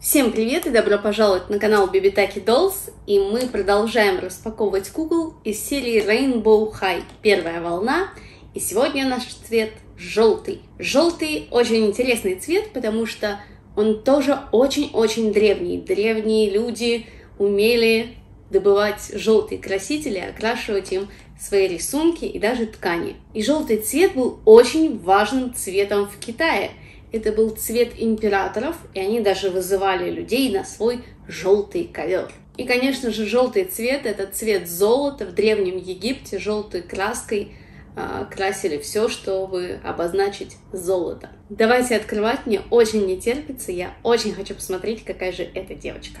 Всем привет и добро пожаловать на канал Bibitaki Dolls, и мы продолжаем распаковывать кукол из серии Rainbow High, первая волна, и сегодня наш цвет желтый. Желтый очень интересный цвет, потому что он тоже очень-очень древний. Древние люди умели добывать желтые красители, окрашивать им свои рисунки и даже ткани. И желтый цвет был очень важным цветом в Китае – это был цвет императоров, и они даже вызывали людей на свой желтый ковер. И, конечно же, желтый цвет — это цвет золота. В Древнем Египте желтой краской э, красили все, чтобы обозначить золото. Давайте открывать, мне очень не терпится, я очень хочу посмотреть, какая же эта девочка.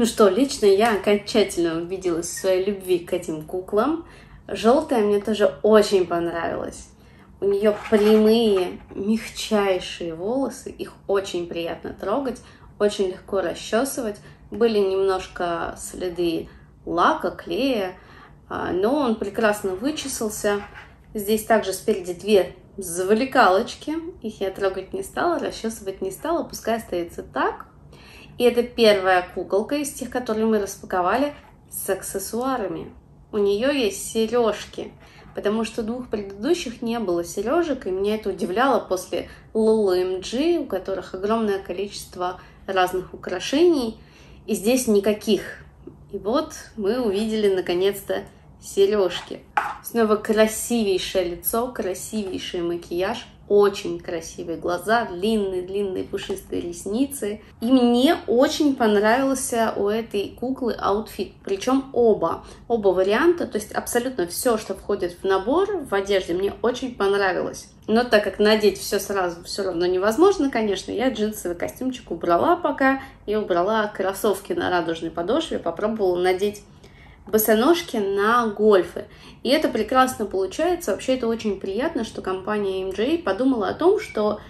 Ну что, лично я окончательно убедилась в своей любви к этим куклам. Желтая мне тоже очень понравилась. У нее прямые, мягчайшие волосы, их очень приятно трогать, очень легко расчесывать. Были немножко следы лака, клея, а, но он прекрасно вычесался. Здесь также спереди две завлекалочки. Их я трогать не стала, расчесывать не стала, пускай остается так. И это первая куколка из тех, которые мы распаковали с аксессуарами. У нее есть сережки, потому что двух предыдущих не было сережек, и меня это удивляло после LOL OMG, у которых огромное количество разных украшений, и здесь никаких. И вот мы увидели наконец-то сережки. Снова красивейшее лицо, красивейший макияж, очень красивые глаза, длинные-длинные пушистые ресницы. И мне очень понравился у этой куклы outfit, причем оба, оба варианта, то есть абсолютно все, что входит в набор в одежде, мне очень понравилось. Но так как надеть все сразу все равно невозможно, конечно, я джинсовый костюмчик убрала пока и убрала кроссовки на радужной подошве, попробовала надеть босоножки на гольфы. И это прекрасно получается. Вообще это очень приятно, что компания MJ подумала о том, что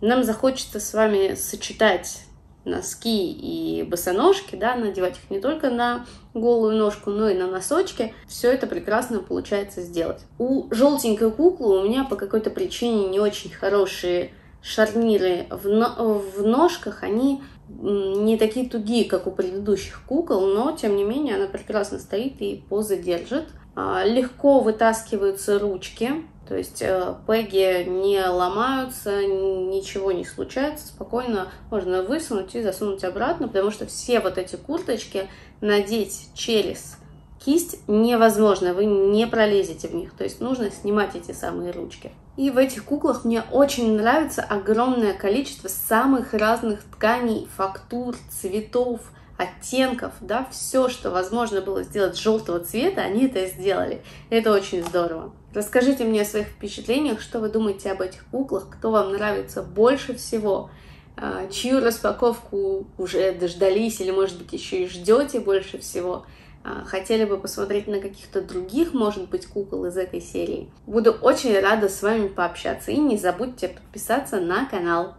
нам захочется с вами сочетать носки и босоножки, да, надевать их не только на голую ножку, но и на носочки. Все это прекрасно получается сделать. У желтенькой куклы у меня по какой-то причине не очень хорошие шарниры в, но в ножках, они не такие тугие, как у предыдущих кукол, но тем не менее она прекрасно стоит и позы держит. А, легко вытаскиваются ручки, то есть э, пеги не ломаются, ничего не случается, спокойно можно высунуть и засунуть обратно, потому что все вот эти курточки надеть через кисть невозможно, вы не пролезете в них, то есть нужно снимать эти самые ручки. И в этих куклах мне очень нравится огромное количество самых разных тканей, фактур, цветов, оттенков, да, все, что возможно было сделать желтого цвета, они это сделали. Это очень здорово. Расскажите мне о своих впечатлениях, что вы думаете об этих куклах, кто вам нравится больше всего, а, чью распаковку уже дождались или, может быть, еще и ждете больше всего. А, хотели бы посмотреть на каких-то других, может быть, кукол из этой серии. Буду очень рада с вами пообщаться. И не забудьте подписаться на канал.